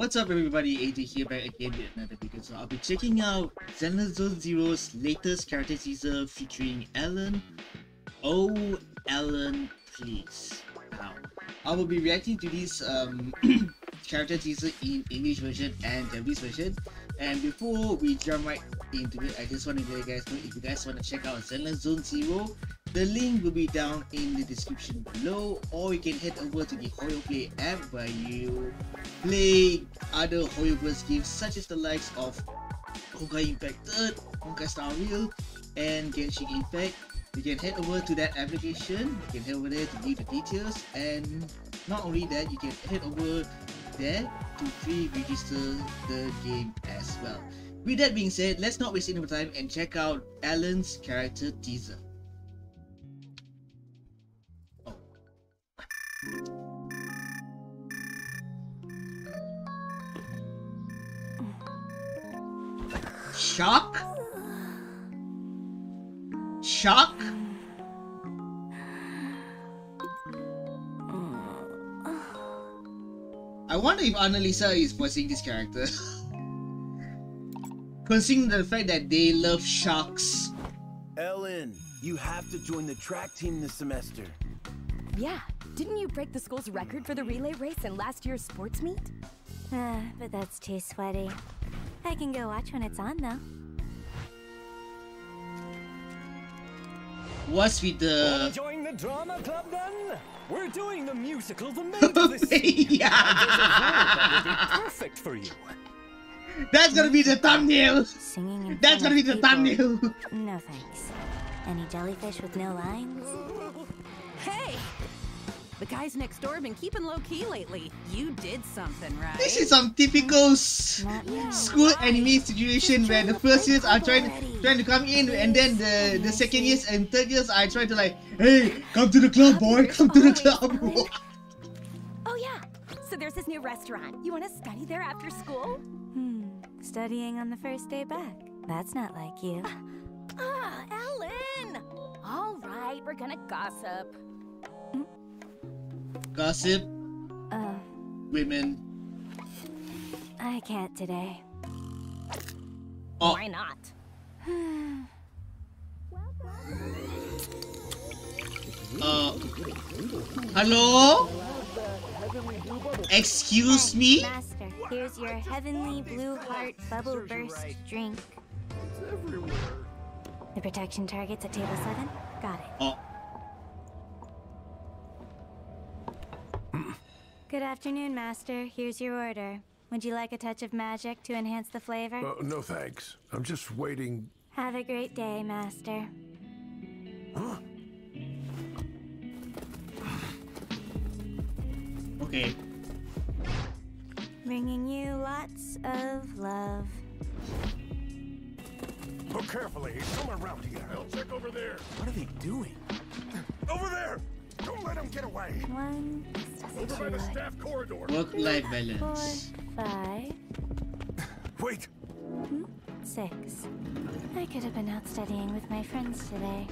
What's up everybody, AJ here back again with another video. So I'll be checking out Zone Zero's latest character teaser featuring Ellen. Oh, Ellen, please. Now, I will be reacting to this um, character teaser in English version and Japanese version. And before we jump right into it, I just want to let you guys know if you guys want to check out Zone Zero, the link will be down in the description below or you can head over to the Hoyo Play app where you play other Hoyo games such as the likes of Honkai Impact 3rd, Honkai Star Rail, and Genshin Impact. You can head over to that application, you can head over there to view the details and not only that, you can head over there to pre-register the game as well. With that being said, let's not waste any more time and check out Ellen's character teaser. Shock? Shock? I wonder if Annalisa is voicing this character. Considering the fact that they love sharks. Ellen, you have to join the track team this semester. Yeah, didn't you break the school's record for the relay race in last year's sports meet? Uh, but that's too sweaty. I can go watch when it's on, though. What's with the... Wanna join the drama club then? We're doing the musical The Maid this yeah! perfect for you. That's gonna be the thumbnail! Singing That's gonna be the people. thumbnail! No thanks. Any jellyfish with no lines? Hey! The guys next door have been keeping low key lately. You did something right. This is some typical s- Not now. school anime situation where the first years are trying Already. trying to come in and then the the second years and third years are trying to like hey come to the club boy come to the club Oh yeah. So there's this new restaurant. You want to study there after school? Hmm. Studying on the first day back. That's not like you. Ah, Ellen. All right, we're gonna gossip. Gossip Oh, women I can't today. oh Why not? uh hello excuse me Master, here's your heavenly blue heart bubble burst drink. The protection target's at table 7? Got it. oh Good afternoon, Master. Here's your order. Would you like a touch of magic to enhance the flavor? Uh, no thanks. I'm just waiting. Have a great day, Master. okay Bringing you lots of love. Look carefully. He's somewhere around here. I'll check over there. What are they doing? Over there! Don't let him get away. One, Over by the staff corridor. work-life four, balance five, Wait. Hmm? six. I could have been out studying with my friends today.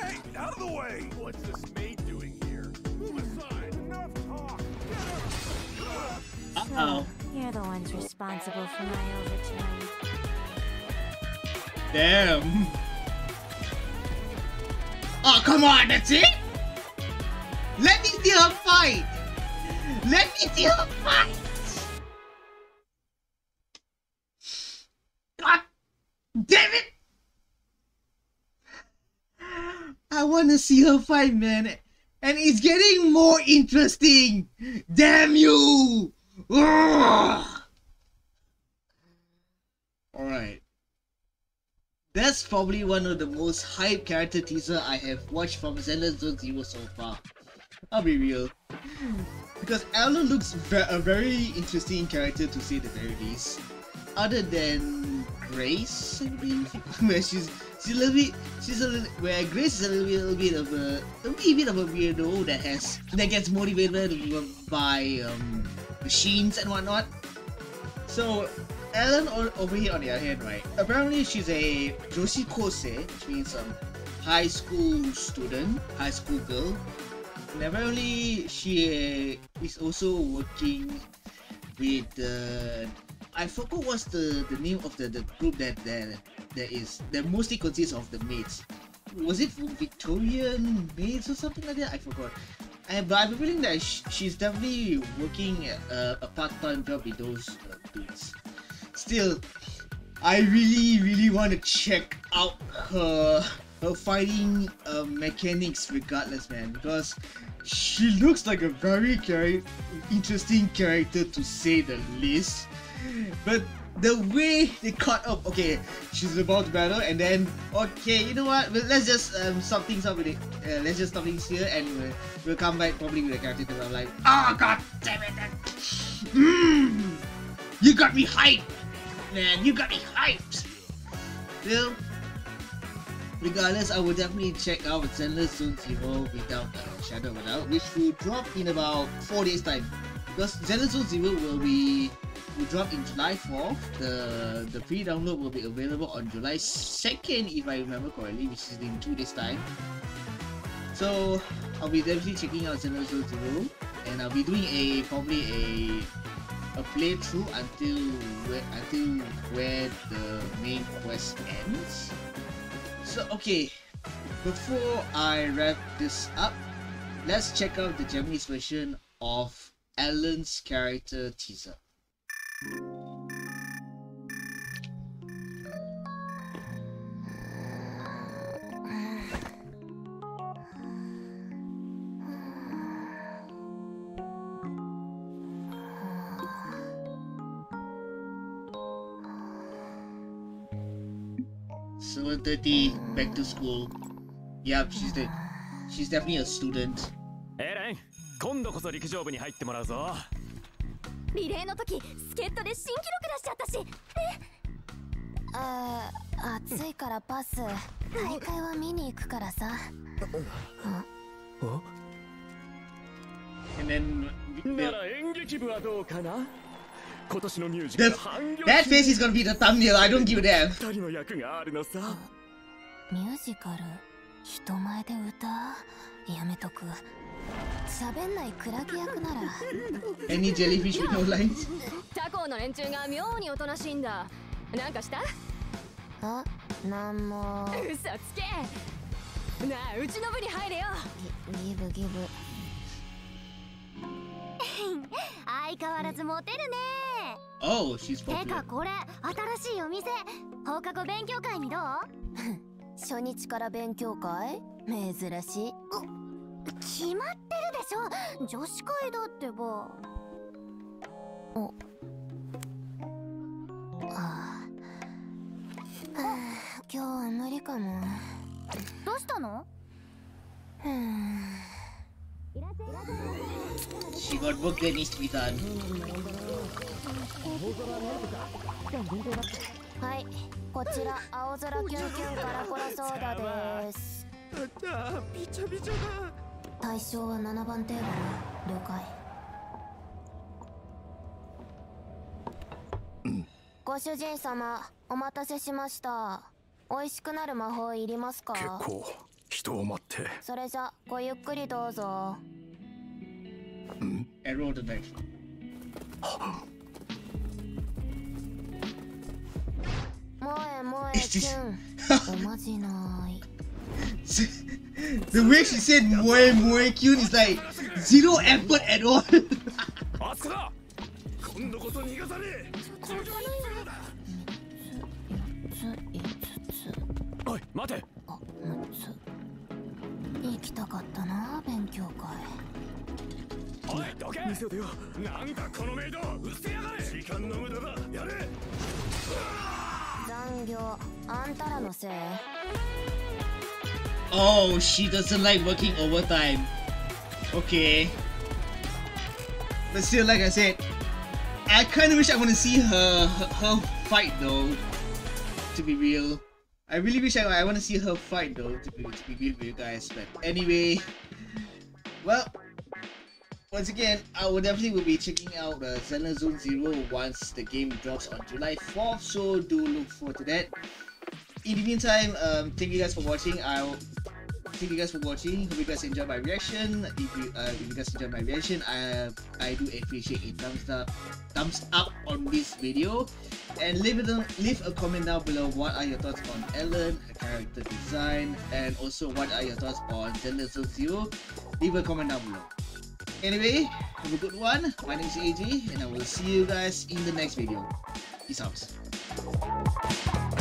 Hey, out of the way! What's this maid doing here? Move aside. Enough talk. uh-oh You're the ones responsible for my overtime. damn oh come on that's it let me see her fight let me see her fight God damn it! I want to see her fight, man. And it's getting more interesting. Damn you! Alright. That's probably one of the most hype character teaser I have watched from Zenless Zone Zero so far. I'll be real. Because Ellen looks ve- a very interesting character to say the very least. Other than Grace, I believe, where she's she's a little bit she's a little where Grace is a little, bit of a a wee bit of a weirdo that has that gets motivated by um, machines and whatnot. So Ellen over here on the other hand, right? Apparently she's a Joshi Kosei, which means um high school student, high school girl. Apparently she uh, is also working with the I forgot what's the the name of the the group that that that is that mostly consists of the maids. Was it Victorian maids or something like that? I forgot. But I have a feeling that sh- she's definitely working uh, a part-time job with those uh, dudes. Still, I really, really want to check out her her fighting uh, mechanics, regardless, man, because she looks like a very char- interesting character to say the least. But the way they cut up, okay, she's about to battle, and then okay, you know what? Well, let's just um, stop things up with it. Uh, let's just stop things here, and we'll, we'll come back probably with a character that I'm like, oh god damn it! that- Mm, you got me hyped, man. You got me hyped. Still, regardless, I will definitely check out Zenless Zone Zero without a shadow a which will drop in about four days time. Because Zenless Zone Zero will be will drop in July 4th. The the pre-download will be available on July 2nd, if I remember correctly, which is in two days time. So I'll be definitely checking out Zenless Zone Zero, and I'll be doing a probably a a playthrough until where until where the main quest ends. So okay, before I wrap this up, let's check out the Japanese version of Ellen's character teaser. Seven thirty, back to school. Yep, she's the, she's definitely a student. エレン今度こそ陸上部に入ってもらうぞ。リレーの時助っ人で新記録出しちゃったし。あー暑いからパス。大会は見に行くからさ。And then なら演劇部はどうかな？That, that face is gonna be the thumbnail. I don't give a damn. ミュージカル人前で歌やめとく。喋んないクラゲ役なら。Any jellyfish with no lines? 他校の連中が妙におとなしいんだ。なんかした？あなんも。嘘つけ。なあうちの部に入れよギブギブ。相変わらずモテるね Oh, she's て popular. かこれ新しいお店放課後勉強会にどう？初日から勉強会？珍しい。決まってるでしょ？女子会だってば。お。ああはあ今日は無理かも。どうしたの？うん。She got that needs to be done. はいこちら青空キュンキュンカラコラソーダです。びちゃびちゃだ対象は7番テーブル了解。ご主人様お待たせしました。美味しくなる魔法いりますか？結構人を待って。それじゃごゆっくりどうぞ。え萌えキュンおまじない。The way she said moe moe cute is like zero effort at all. 今度こそ逃がさねえこの状況だつ5つおい待て。あ6つ。行きたかったな勉強会 おいどけ店出よなんだこのメイドうせやがれ時間の無駄だやれ残業あんたらのせい oh, she doesn't like working overtime. Okay. But still, like I said, I kind of wish I want to see her, her her fight though. To be real, I really wish I, I want to see her fight though. To be to be real with you guys. But anyway, well, once again, I will definitely will be checking out uh, Zenless Zone Zero once the game drops on July 4th. So do look forward to that. In the meantime, um, thank you guys for watching. I'll thank you guys for watching. Hope you guys enjoyed my reaction. If you uh, if you guys enjoyed my reaction, I I do appreciate a thumbs up thumbs up on this video, and leave it leave a comment down below. What are your thoughts on Ellen, her character design, and also what are your thoughts on Zone Zero? Leave a comment down below. Anyway, have a good one. My name is AJ, and I will see you guys in the next video. Peace out.